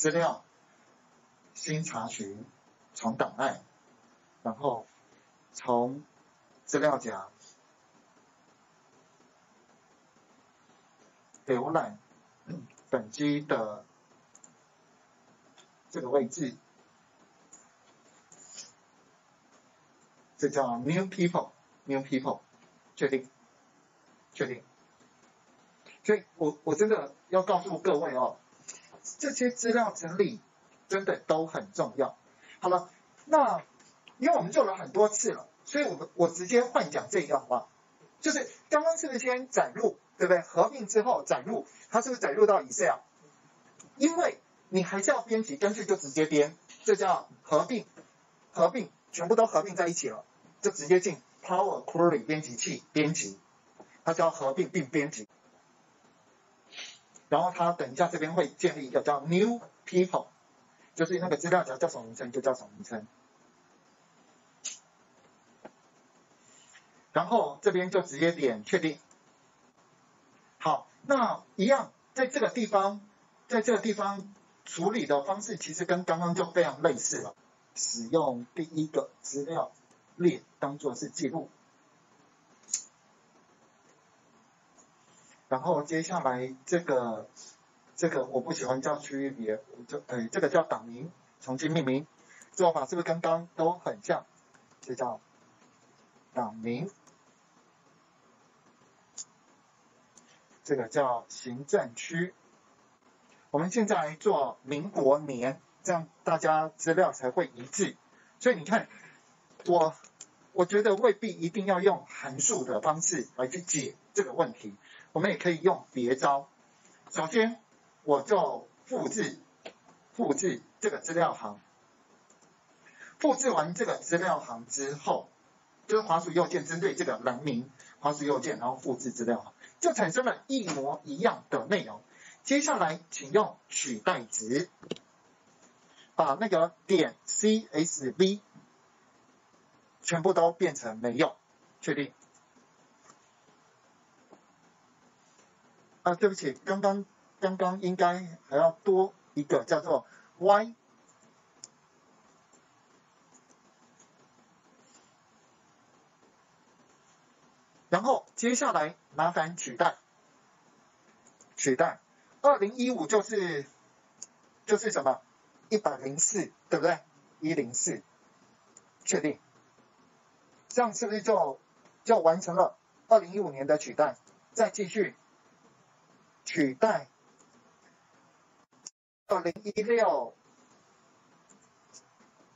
资料，新查询，从档案，然后从资料夹浏览本机的这个位置，这叫 New People，New People，确定，确定。所以我我真的要告诉各位哦，这些资料整理真的都很重要。好了，那因为我们做了很多次了，所以我们我直接换讲这一段好不好？就是刚刚是不是先载入，对不对？合并之后载入，它是不是载入到 Excel？因为你还是要编辑，干脆就直接编，这叫合并，合并全部都合并在一起了，就直接进 Power Query 编辑器编辑，它叫合并并编辑。然后它等一下这边会建立一个叫 New People，就是那个资料夹叫什么名称就叫什么名称。然后这边就直接点确定。好，那一样在这个地方，在这个地方处理的方式其实跟刚刚就非常类似了。使用第一个资料列当做是记录。然后接下来这个这个我不喜欢叫区别，就对这个叫档名，重新命名做法是不是跟刚都很像？这叫档名，这个叫行政区。我们现在做民国年，这样大家资料才会一致。所以你看，我我觉得未必一定要用函数的方式来去解这个问题。我们也可以用别招。首先，我就复制复制这个资料行。复制完这个资料行之后，就是滑鼠右键针对这个栏名，滑鼠右键，然后复制资料行，就产生了一模一样的内容。接下来，请用取代值，把那个点 CSV 全部都变成没有，确定。啊，对不起，刚刚刚刚应该还要多一个叫做 Y，然后接下来麻烦取代，取代二零一五就是就是什么一百零四，对不对？一零四，确定，这样是不是就就完成了二零一五年的取代？再继续。取代。二零一六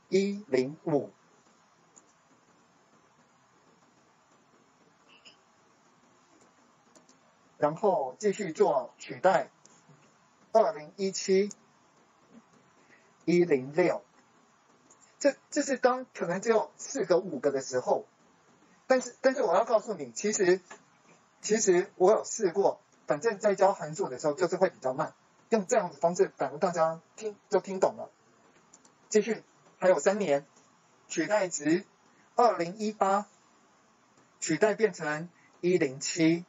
一零五，然后继续做取代。二零一七一零六，这这是当可能只有四个五个的时候，但是但是我要告诉你，其实其实我有试过。反正在教函数的时候，就是会比较慢，用这样的方式，反正大家听就听懂了。继续，还有三年，取代值二零一八，取代变成一零七，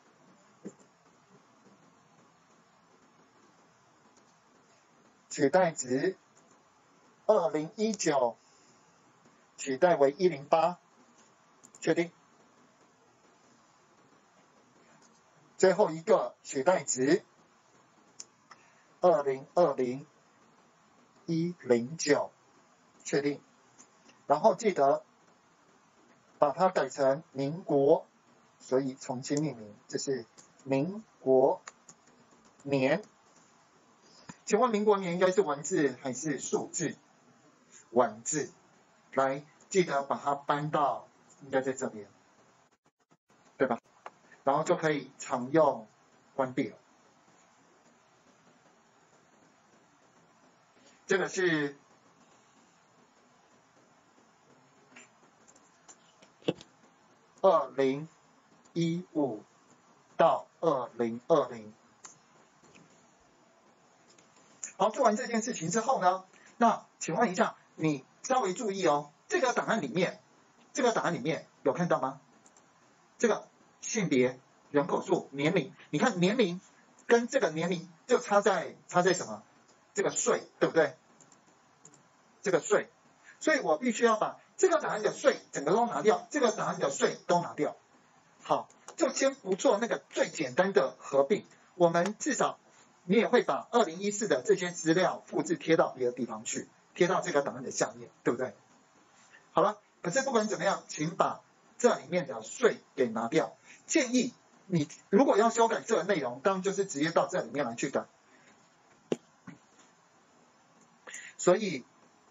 取代值二零一九，取代为一零八，确定。最后一个取代值二零二零一零九，确定，然后记得把它改成民国，所以重新命名，这是民国年。请问民国年应该是文字还是数字？文字，来记得把它搬到应该在这边，对吧？然后就可以常用关闭了。这个是二零一五到二零二零。好，做完这件事情之后呢，那请问一下，你稍微注意哦，这个档案里面，这个档案里面有看到吗？这个。性别、人口数、年龄，你看年龄跟这个年龄就差在差在什么？这个税，对不对？这个税，所以我必须要把这个档案的税整个都拿掉，这个档案的税都拿掉。好，就先不做那个最简单的合并，我们至少你也会把二零一四的这些资料复制贴到别的地方去，贴到这个档案的下面，对不对？好了，可是不管怎么样，请把这里面的税给拿掉。建议你如果要修改这个内容，当然就是直接到这里面来去改。所以，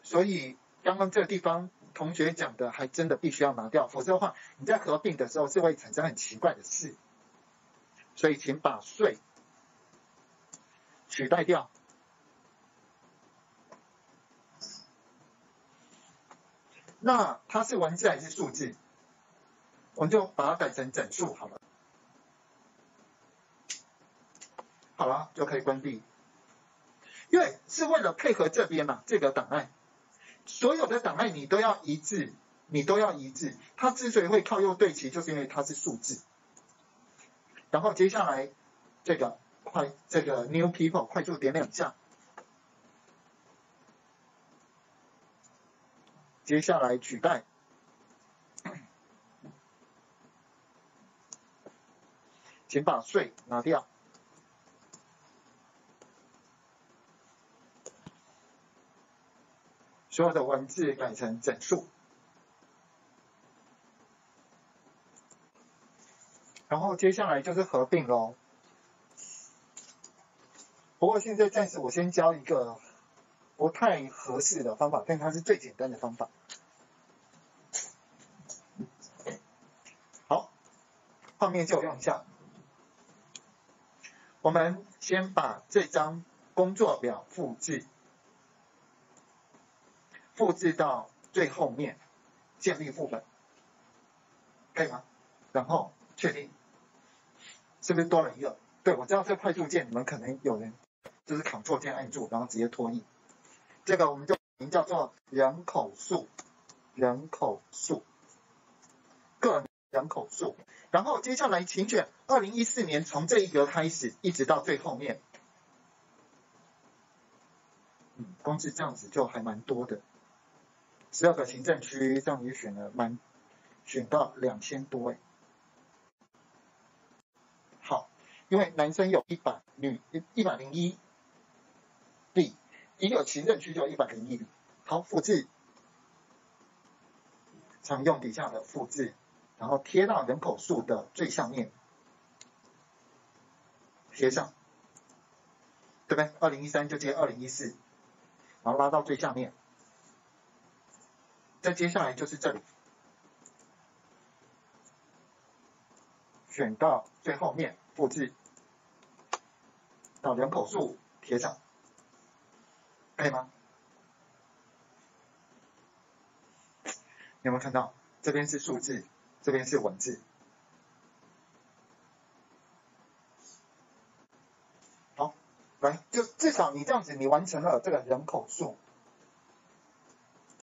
所以刚刚这个地方同学讲的还真的必须要拿掉，否则的话你在合并的时候是会产生很奇怪的事。所以请把税取代掉。那它是文字还是数字？我们就把它改成整数好了。好了，就可以关闭。因为是为了配合这边嘛，这个档案，所有的档案你都要一致，你都要一致。它之所以会靠右对齐，就是因为它是数字。然后接下来这个快这个 New People 快速点两下。接下来取代，请把税拿掉，所有的文字改成整数，然后接下来就是合并喽。不过现在暂时我先教一个。不太合适的方法，但它是最简单的方法。好，画面借我用一下。我们先把这张工作表复制，复制到最后面，建立副本，可以吗？然后确定，是不是多了一个？对，我知道这快速键，你们可能有人就是 Ctrl 键按住，然后直接拖印。这个我们就名叫做人口数，人口数，人口数。然后接下来请选二零一四年从这一格开始，一直到最后面。嗯，光是这样子就还蛮多的，十二个行政区这样也选了蛮，选到两千多哎。好，因为男生有一百，女一百零一例。一个行政区就一百零一，好，复制，常用底下的复制，然后贴到人口数的最上面，贴上，对不对？二零一三就接二零一四，然后拉到最下面，再接下来就是这里，选到最后面，复制，到人口数贴上。可以吗？有没有看到？这边是数字，这边是文字。好，来，就至少你这样子，你完成了这个人口数。